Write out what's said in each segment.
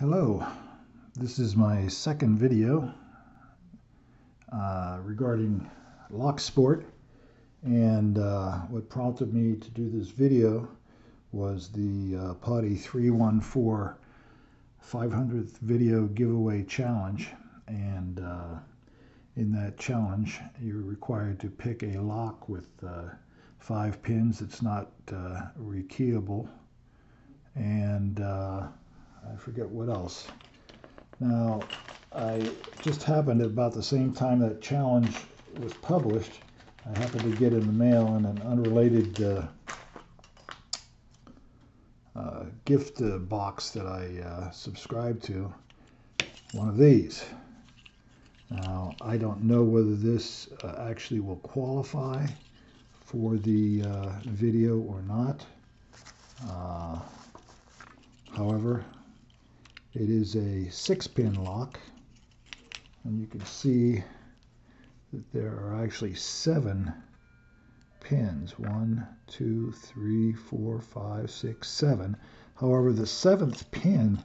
Hello, this is my second video uh, regarding lock sport. And uh, what prompted me to do this video was the uh, Potti314 500th video giveaway challenge. And uh, in that challenge you're required to pick a lock with uh, five pins. That's not uh, rekeyable. And I forget what else. Now, I just happened at about the same time that challenge was published, I happened to get in the mail in an unrelated uh, uh, gift uh, box that I uh, subscribed to, one of these. Now, I don't know whether this uh, actually will qualify for the uh, video or not. however, it is a six pin lock and you can see that there are actually seven pins. One, two, three, four, five, six, seven. However, the seventh pin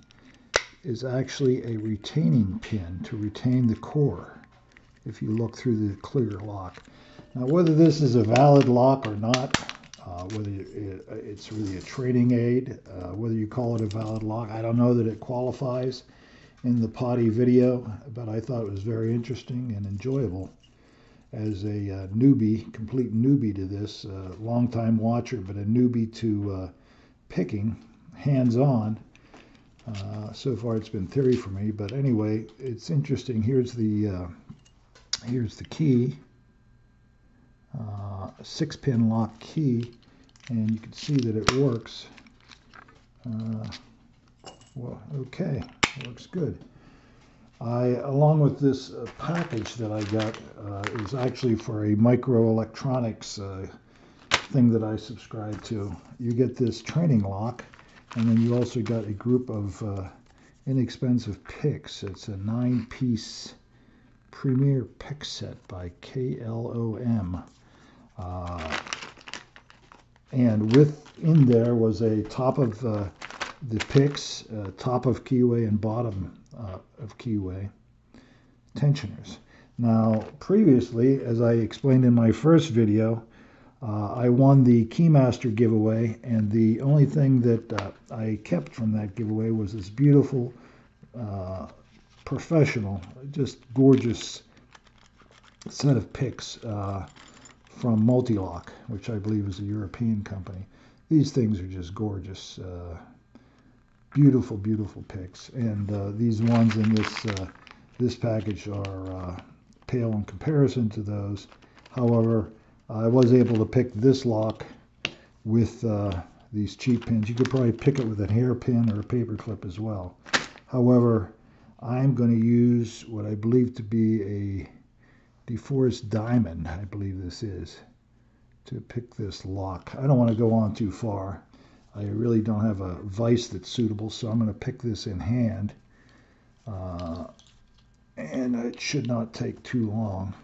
is actually a retaining pin to retain the core if you look through the clear lock. Now whether this is a valid lock or not, uh, whether it's really a training aid, uh, whether you call it a valid lock. I don't know that it qualifies in the Potti video, but I thought it was very interesting and enjoyable as a uh, newbie, complete newbie to this, uh, long-time watcher, but a newbie to uh, picking, hands-on. Uh, so far, it's been theory for me, but anyway, it's interesting. Here's the here's the key, six-pin lock key and you can see that it works. Uh, well, okay, looks good. I, along with this uh, package that I got, uh, is actually for a microelectronics uh, thing that I subscribe to. You get this training lock, and then you also got a group of uh, inexpensive picks. It's a nine-piece Premier pick set by KLOM. And within there was a top of uh, the picks, uh, top of keyway and bottom uh, of keyway tensioners. Now, previously, as I explained in my first video, uh, I won the Keymaster giveaway, and the only thing that uh, I kept from that giveaway was this beautiful, uh, professional, just gorgeous set of picks from Multilock, which I believe is a European company. These things are just gorgeous. Uh, beautiful, beautiful picks. And uh, these ones in this, uh, this package are uh, pale in comparison to those. However, I was able to pick this lock with uh, these cheap pins. You could probably pick it with a hairpin or a paper clip as well. However, I'm going to use what I believe to be a DeForest Diamond, I believe this is, to pick this lock. I don't want to go on too far. I really don't have a vise that's suitable, so I'm going to pick this in hand. Uh, and it should not take too long.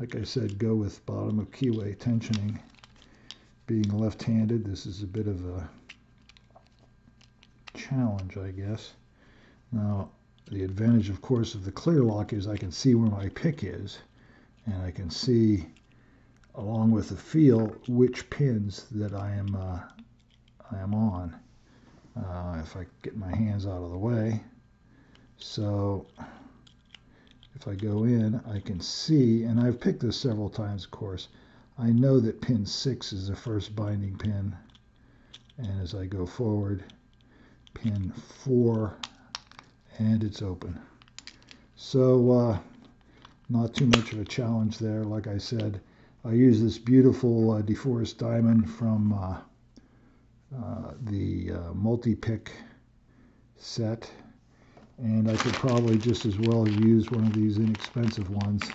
Like I said, go with bottom of keyway tensioning. Being left-handed, this is a bit of a challenge, I guess. Now, the advantage, of course, of the clear lock is I can see where my pick is and I can see along with the feel which pins that I am uh, I am on. Uh, if I get my hands out of the way. So if I go in I can see and I've picked this several times of course. I know that pin 6 is the first binding pin. And as I go forward pin 4 and it's open. So uh, not too much of a challenge there. Like I said, I use this beautiful uh, DeForest diamond from uh, uh, the uh, multi-pick set. And I could probably just as well use one of these inexpensive ones.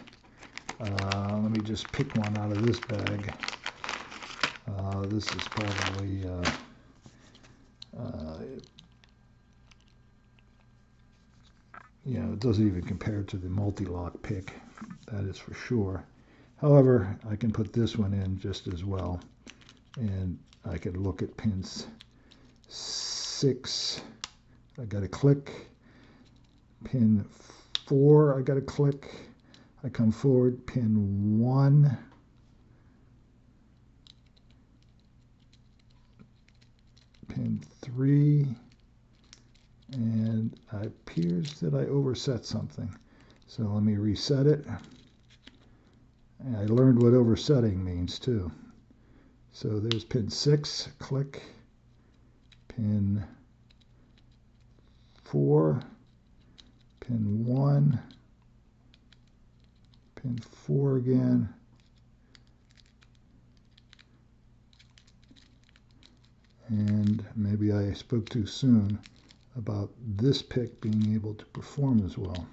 Uh, let me just pick one out of this bag. This is probably you know, it doesn't even compare to the multi-lock pick, that is for sure. However, I can put this one in just as well, and I could look at pins 6 I got to click. Pin 4, I got to click. I come forward, pin 1. Pin 3. And it appears that I overset something. So let me reset it. And I learned what oversetting means too. So there's pin 6, click, pin 4, pin 1, pin 4 again, and maybe I spoke too soon about this pick being able to perform as well.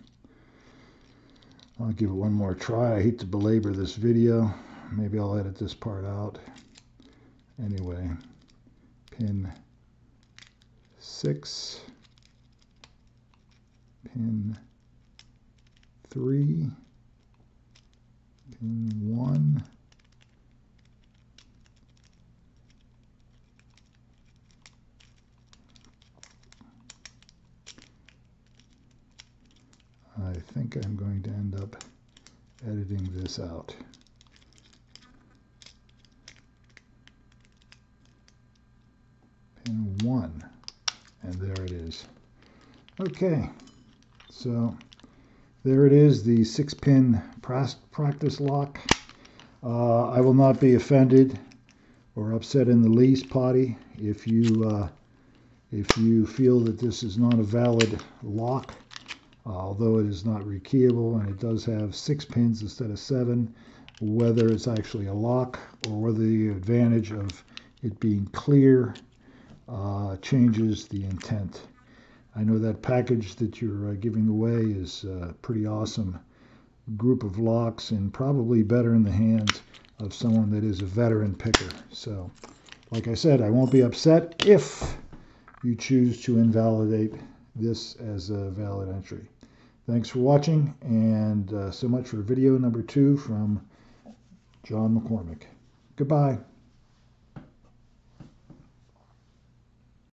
I'll give it one more try. I hate to belabor this video. Maybe I'll edit this part out. Anyway, pin 6, pin 3, pin 1, I think I'm going to end up editing this out. Pin 1, and there it is. Okay, so there it is, the six pin practice lock. Uh, I will not be offended or upset in the least, Potti, if you uh, if you feel that this is not a valid lock although it is not rekeyable and it does have six pins instead of seven, whether it's actually a lock or whether the advantage of it being clear uh, changes the intent. I know that package that you're uh, giving away is a pretty awesome group of locks and probably better in the hands of someone that is a veteran picker. So, like I said, I won't be upset if you choose to invalidate this as a valid entry. Thanks for watching, and uh, so much for video number two from John McCormick. Goodbye.